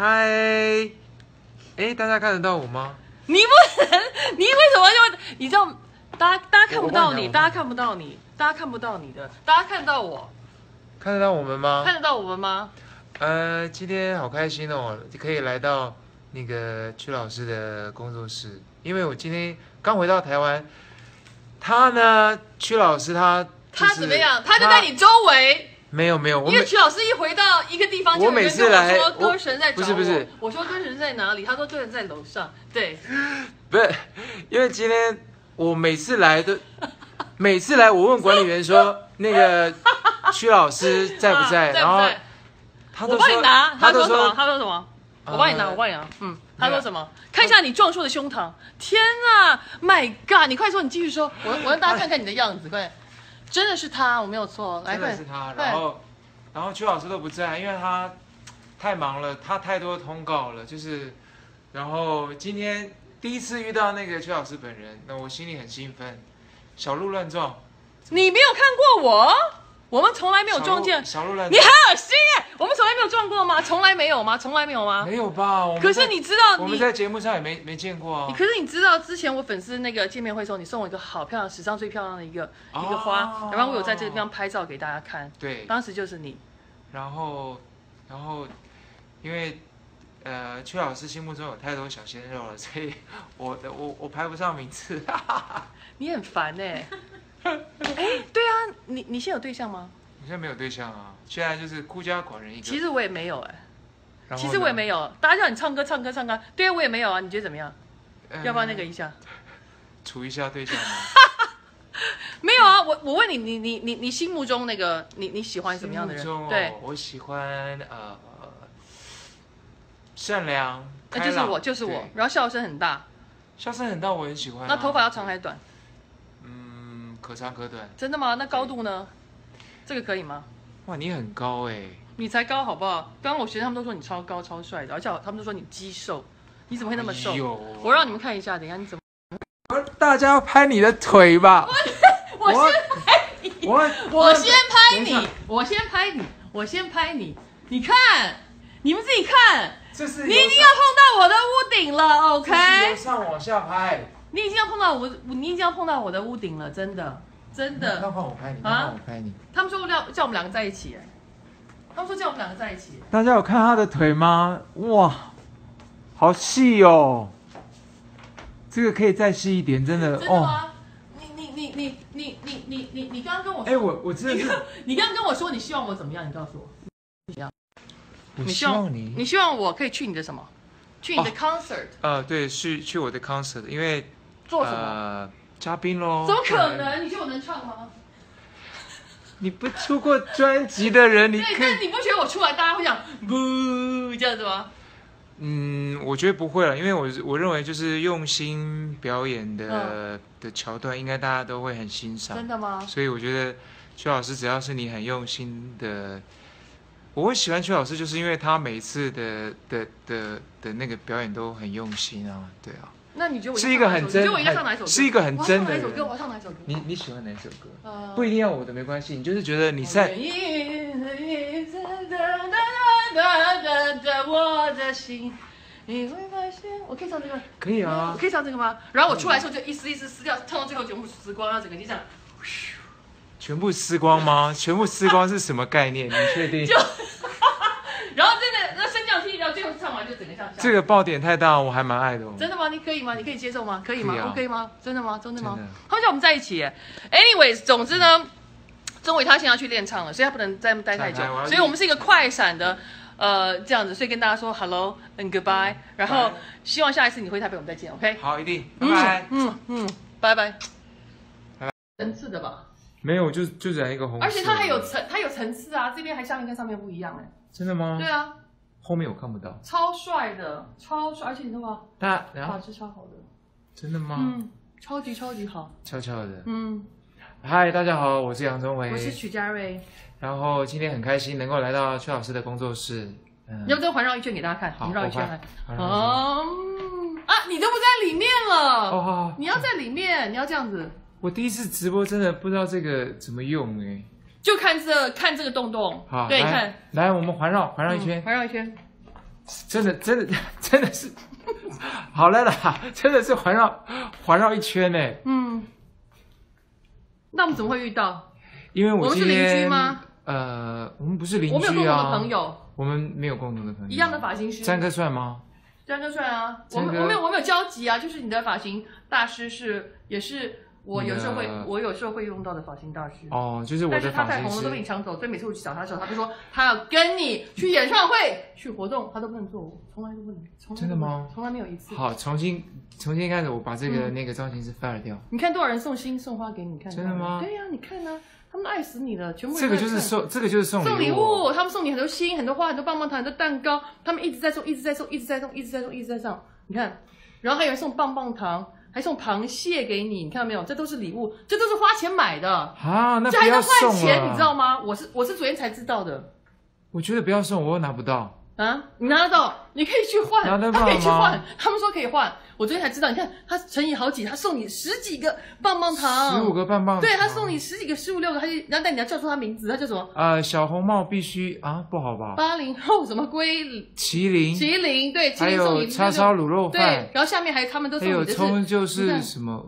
嗨，哎，大家看得到我吗？你不能，你为什么就你知道？大家大家看不到你，大家看不到你，大家看不到你的，大家看到我，看得到我们吗？看得到我们吗？呃，今天好开心哦，可以来到那个曲老师的工作室，因为我今天刚回到台湾。他呢，曲老师他、就是、他怎么样？他就在你周围。没有没有，因为曲老师一回到一个地方，就我每次来歌神在找我，不是不是我说歌神在哪里？他说歌神在楼上。对，不是，因为今天我每次来都，每次来我问管理员说 那个曲老师在不在，啊在然后不在？我他都说帮你拿，他都说什么？他说什么？我帮你拿，呃我帮你拿。嗯，他说什么？看一下你壮硕的胸膛。天啊，My God！你快说，你继续说。我我让大家看看你的样子，快。真的是他，我没有错。来，真的是他，快。然后然后邱老师都不在，因为他太忙了，他太多通告了，就是，然后今天第一次遇到那个邱老师本人，那我心里很兴奋，小鹿乱撞，你没有看过我，我们从来没有撞见。小鹿乱你，很恶心耶！我们从来没有撞过吗？从来没有吗？从来没有吗？没有吧？我们可是你知道你，我们在节目上也没没见过啊，你可是你知道之前我粉丝那个见面会的时候，你送我一个好漂亮、史上最漂亮的一个一个花哦，然后我有在这个地方拍照给大家看，对，当时就是你。然后然后因为。呃，曲老师心目中有太多小鲜肉了，所以我的我我排不上名次。你很烦哎、哎、对啊，你你现在有对象吗？我现在没有对象啊，现在就是孤家寡人一个。其实我也没有哎、其实我也没有。大家叫你唱歌唱歌唱歌，对啊，我也没有啊。你觉得怎么样？嗯要不要那个一下？处一下对象吗？没有啊，我我问你，你你你你心目中那个你你喜欢什么样的人？对，我喜欢呃善良，那就是我，就是我。然后笑声很大，笑声很大，我很喜欢啊、那头发要长还是短？嗯，可长可短。真的吗？那高度呢？这个可以吗？哇，你很高哎、你才高好不好？刚刚我学生他们都说你超高超帅的，而且他们都说你肌瘦，你怎么会那么瘦？哎我让你们看一下，等一下你怎么？大家要拍你的腿吧？我先拍你，我我先拍你，我先拍你，我先拍你。你看，你们自己看，这是你已经要碰到我的屋顶了，OK？上往下拍。你已经要碰到我，你已经要碰到我的屋顶了，真的，真那的。换我拍你，啊那换我拍你。他们说要叫我们两个在一起，哎，他们说叫我们两个在一起。大家有看他的腿吗？哇，好细哦！这个可以再细一点，真的哦。真的吗？你你你你你你你你你刚刚跟我哎、说，我我真的是，你刚刚跟我说你希望我怎么样？你告诉我，我希你希望望你，你希望我可以去你的什么？去你的哦 concert、呃，对，去去我的 concert，因为做什么？呃嘉宾喽。怎么可？能？你觉得我能唱吗？你不出过专辑的人，你对，可以但是，你不觉得我出来大家会讲不这样子吗？嗯，我觉得不会了，因为我我认为就是用心表演的、嗯的桥段，应该大家都会很欣赏真。的吗？所以我觉得邱老师只要是你很用心的，我会喜欢邱老师，就是因为他每次的的的的那个表演都很用心啊，对啊。那你觉得我是一个很真你觉得我应该唱哪首歌？是一个很真的我要唱哪一首歌？我要唱哪一首歌？你你喜欢哪首歌？呃不一定要我的没关系，你就是觉得你在我的心，你会发现，我可以唱这个，可以啊我，可以唱这个吗？然后我出来的时候就一丝一丝撕掉，唱到最后全部死光，然后整个就这样，全部撕光吗？全部撕光是什么概念？你确定？就然后真的那升降梯，然后最后唱完就整个像这个爆点太大，我还蛮爱的哦。真的吗？你可以吗？你可以接受吗？可以吗可以啊？OK 吗？真的吗？真的吗真的？他们叫我们在一起耶。Anyways，总之呢，钟伟他现在要去练唱了，所以他不能再待太久所以我们是一个快闪的。呃，这样子，所以跟大家说 hello and goodbye，然后希望下一次你回台北，我们再见，OK？好，一定，拜拜。嗯嗯，拜拜。拜拜层次的吧，没有，就就染一个红色。而且它还有层，它有层次啊，这边还下面跟上面不一样哎。真的吗？对啊，后面我看不到。超帅的，超帅，而且你知道吗？大，然发质超好的，真的吗？嗯，超级超级好，悄悄的。嗯，嗨，大家好，我是杨宗纬我。是曲家瑞。然后今天很开心能够来到邱老师的工作室。嗯要不要环绕一圈给大家看？好你绕一圈我来。环绕一圈哦，啊，你都不在里面了。哦，好好你要在里面，你要这样子，我第一次直播真的不知道这个怎么用哎。就看这看这个洞洞。好，对，来看，来，我们环绕环绕一圈嗯。环绕一圈。真的真的真的是，好了啦，真的是环绕环绕一圈呢。嗯，那我们怎么会遇到？因为我们是邻居吗？呃，我们不是邻居啊，我们有共同的朋友，我们没有共同的朋友，一样的发型师。詹哥帅吗？詹哥帅啊，我们我们有我们有交集啊，就是你的发型大师是也是我有时候会我有时候会用到的发型大师。哦，就是我但是他太红了都被你。抢走，所以每次我去找他的时候，他就说他要跟你去演唱会、去活动，他都不能做，从来都不能，从来真的吗从来没有一次。好，重新重新开始，我把这个、嗯那个造型师 fire 掉。你看多少人送心送花给你，你看真的吗对呀、你看啊，他们都爱死你了，全部这个就是送，这个就是送送礼礼物，他们送你很多心、很多花、很多棒棒糖、很多蛋糕，他们一直在送，一直在送，一直在送，一直在送，一直在送。你看，然后还有人送棒棒糖，还送螃蟹给你，你看到没有？这都是礼物，这都是花钱买的，啊，那这还能换钱，你知道吗？我是我是昨天才知道的我觉得不要送，我又拿不到。啊！你拿得到，你可以去换，拿得他可以去换，他们说可以换，我昨天才知道。你看他乘以好几，他送你十几个棒棒糖，十五个棒棒糖。对他送你十几个、十五六个，他就然后但你要叫出他名字，他叫什么？呃，小红帽必须啊，不好吧？八零后什么龟麒麟，麒麟，对，麒还麟送你有叉烧卤肉饭对，，然后下面还有他们都送你的葱就是什么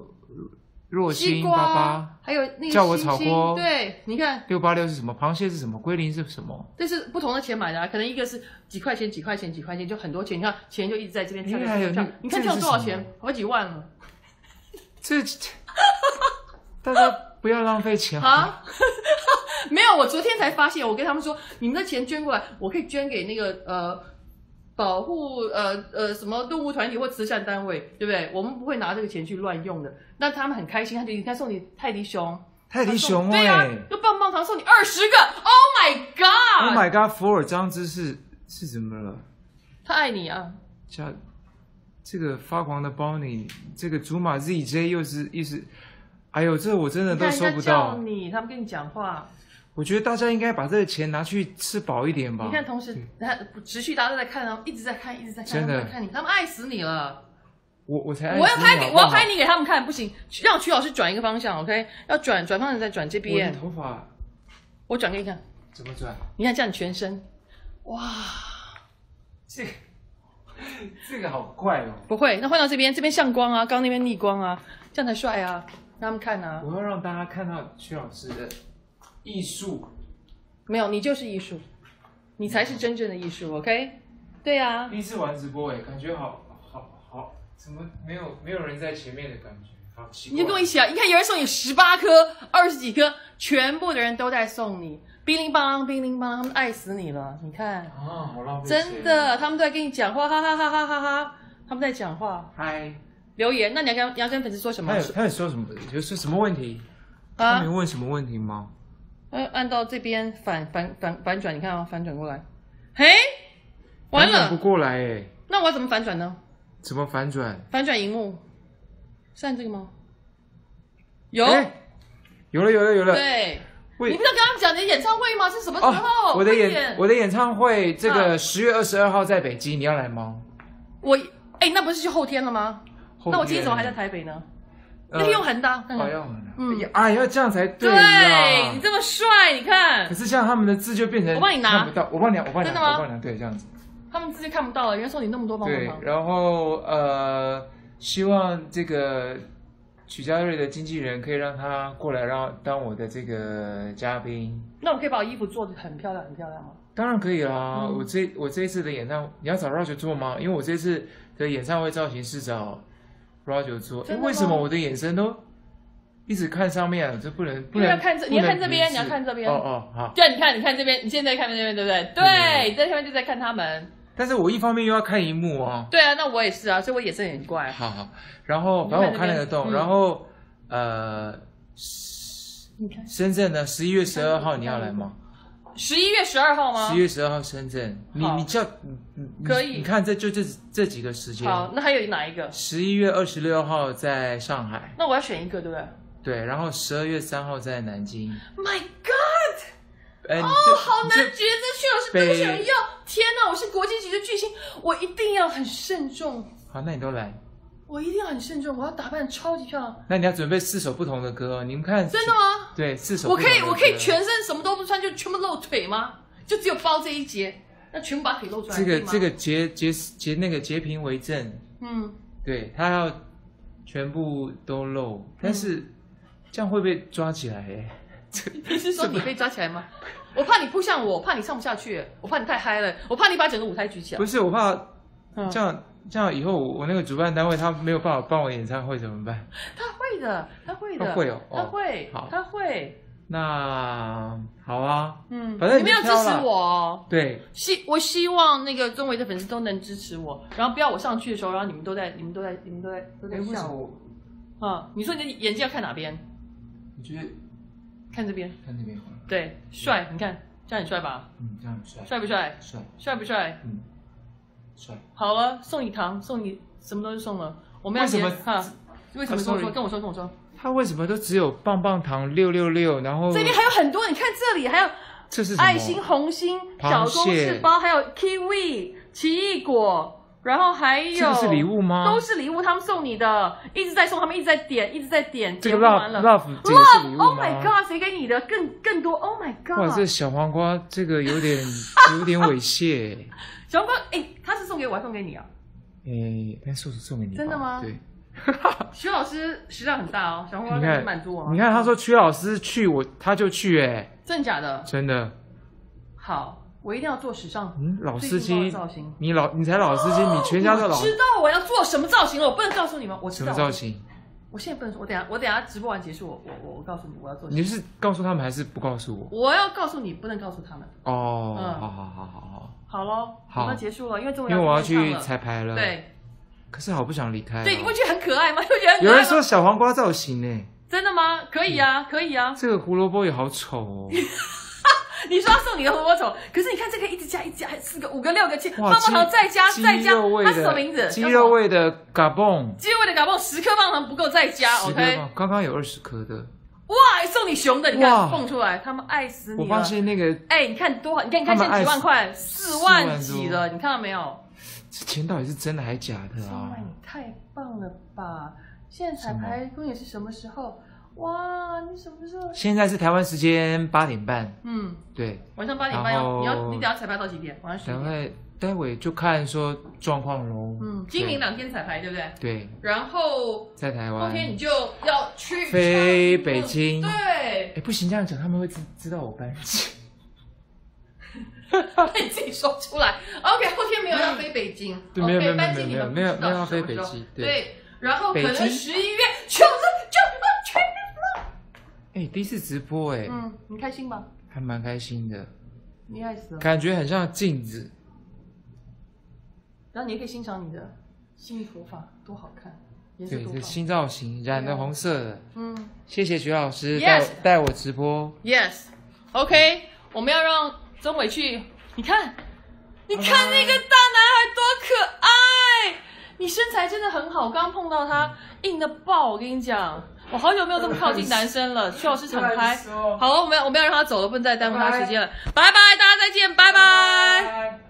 若西心爸瓜，，还有那个叫我星星炒锅对，你看六八六是什么？螃蟹是什么？龟苓是什么？这是不同的钱买的、啊，可能一个是几块钱、几块钱、几块钱，就很多钱。你看钱就一直在这边跳跳跳跳，你看这样那这个是什么多少钱？好几万了 这大家不要浪费钱 啊！没有，我昨天才发现，我跟他们说，你们的钱捐过来，我可以捐给那个呃。保护呃呃什么动物团体或慈善单位，对不对？我们不会拿这个钱去乱用的。那他们很开心，他就你看送你泰迪熊，泰迪熊对呀、棒棒糖送你二十个，Oh my！Oh God！my god，福尔张芝是是怎么了？他爱你啊！加这个发狂的 Bonnie，这个祖玛 ZJ 又是又是，哎呦，这我真的都收不到。你，他们跟你讲话，我觉得大家应该把这个钱拿去吃饱一点吧。你看同时他持续大家都在看啊，一直在看，一直在看，真的他们在看你，他们爱死你了。我我才爱我要拍给，我要拍你给他们看，不行，让曲老师转一个方向，OK？要转转方向再转这我的边，头发我转给你看，怎么转？你看这样你全身，哇，这个这个好怪哦！不会，那换到这边，这边向光啊，刚刚那边逆光啊，这样才帅啊，让他们看啊。我要让大家看到曲老师的艺术。没有，你就是艺术，你才是真正的艺术，OK？对啊，第一次玩直播哎，感觉好好好，怎么没有没有人在前面的感觉，好奇怪。你就跟我一起啊！你看有人送你十八颗、二十几颗，全部的人都在送你，叮铃邦啷，叮铃邦啷，他们爱死你了。你看，啊，好浪费真。的，他们都在跟你讲话，哈哈哈哈哈哈，他们在讲话。嗨，留言，那你要跟你要跟粉丝说什么他？有他有说什么？有说什么问题？他没啊，问什么问题吗？呃，按到这边反反反反转，你看啊、反转过来，嘿，完了，不过来哎，那我要怎么反转呢？怎么反转？反转荧幕，是按这个吗？有，哎有了有了有了！对，你不是要跟他们讲你的演唱会吗？是什么时哦候？，我的快演我的演唱会这个啊十月二十二号在北京，你要来吗？我哎，那不是就后天了吗？那我今天怎么还在台北呢？呃那个用很大，看看。哦要嗯嗯，啊要这样才对对你。这么帅，你看可是这样他们的字就变成我帮你拿看不到，我帮你拿，我帮你拿，真的吗我帮你拿，对，这样子。他们字就看不到了，人家送你那么多棒棒对，然后呃，希望这个曲家瑞的经纪人可以让他过来，让当我的这个嘉宾。那我可以把我衣服做的很漂亮，很漂亮吗？当然可以啦，嗯我这我这一次的演唱，你要找 Roger 做吗？因为我这次的演唱会造型是找 Roger 做，真的吗诶为什么我的眼神都一直看上面啊？这不能不能看这你要看这边你要看这边哦哦好，对，你看，你看这边，你现在看这边，对不对？对，你在下面就在看他们。但是我一方面又要看荧幕啊。对啊，那我也是啊，所以我眼神也很怪。好好，然后反正我看得懂，你看这边嗯然后呃，你看，深圳呢，十一月十二号你要来吗？十一月十二号吗十一？月十二号深圳，你你叫可以你看这就这这几个时间。好，那还有哪一个？十一月二十六号在上海，那我要选一个，对不对对，然后十二月三号在南京。？My God，哎，哦，哦，好难抉择，薛老师都想要。天哪，我是国际级的巨星，我一定要很慎重，好，那你都来。我一定要很慎重，我要打扮超级漂亮。那你要准备四首不同的歌哦，你们看。真的？吗？对，四首我可以。我可以全身什么都不穿，就全部露腿吗？就只有包这一节？那全部把腿露出来。这个这个截截截那个截屏为证，嗯，对他要全部都露，但是这样会被抓起来哎。这你是说你被抓起来吗？我怕你扑向我，我怕你唱不下去，我怕你太嗨了，我怕你把整个舞台举起来不。是我怕嗯这样这样以后我我那个主办单位他没有办法办我演唱会怎么办？他会的，他会的，他会哦哦他会，好他会。那好啊，嗯，反正你们要支持我哦。对，希我希望那个中维的粉丝都能支持我，然后不要我上去的时候，然后你们都在，你们都在，你们都在都在笑我。我？啊、你说你的眼睛要看哪边？我觉得看这边。看这边好了，对，帅，你看这样很帅吧？嗯，这样很帅，帅不帅？帅，帅不帅？嗯，帅。好了，送你糖，送你什么东西送了？我们要为什么结哈？为什么？啊跟我说，跟我说，跟我说。他为什么都只有棒棒糖六六六，然后这边还有很多，你看这里还有这是爱心、红心、小公蟹式包，还有 kiwi 奇异果，然后还有这个是礼物吗？都是礼物，他们送你的，一直在送，他们一直在点，一直在点，这个点不完 love 了。love 这个是礼物 Oh 吗 my god！谁给你的？更更多？Oh my，god！哇这小黄瓜这个有点有点猥亵，小黄瓜，哎，他是送给我，还送给你啊？诶，但送送给你真的吗对，徐老师食量很大哦，小黄瓜你看可以满足我吗？你看他说徐老师去我他就去，哎，真的假的？真的，好，我一定要做史上嗯，老司机造型。你老你才老司机，你全家都老我知道我要做什么造型了，我不能告诉你们。我知什道么造型？我现在不能说，我等下我等下直播完结束，我我我我告诉你我要做什么。你是告诉他们还是不告诉我？我要告诉你，不能告诉他们。哦，嗯好好好好好，好喽，好我们结束了，因为中午因为我要去彩排了，，对可是好不想离开哦。对，你不觉得很可爱吗？你不觉得有人说小黄瓜造型呢，真的吗？可以啊，可以啊。这个胡萝卜也好丑哦。你说要送你的萝卜虫，可是你看这个一直加，一直加，四个、五个、六个、七，棒，棒糖再加再加，它是什么名字？鸡肉味的嘎嘣，鸡肉味的嘎嘣，十颗棒糖不够再加，OK？刚刚有二十颗的。哇，还送你熊的，你看蹦出来，他们爱死你我发。现那个哎，你看多好，你看你看现在几万块，四万几了，你看到没有？这钱到底是真的还是假的啊小麦，？你太棒了吧！现在彩排公演是什么时候？哇，你什么时候？现在是台湾时间八点半，嗯，对，晚上八点半要你要你等下彩排到几点？晚上十等点。会待会就看说状况喽。嗯，今明两天彩排，对不对？对，然后在台湾后。天你就要去飞北京对，哎，不行，这样讲他们会知知道我搬去。你自己说出来。OK，后天没有要飞北京，对没有没有没有没有没有飞北京对对，然后可能十一月就是就全哎，第一次直播，哎，嗯，你开心吧？还蛮开心的，你爱死了。感觉很像镜子。然后你也可以欣赏你的新的头发多好看，颜色对，多新造型染的红色的，嗯。谢谢徐老师带带我直播。，Yes，OK，、我们要让曾伟去，你看，你看那个大男孩多可爱，你身材真的很好，刚刚碰到他硬的爆，我跟你讲，我好久没有这么靠近男生了，徐老师敞开。好了，我们要我们要让他走了，不能再耽误他时间了，拜拜，大家再见，拜拜。拜。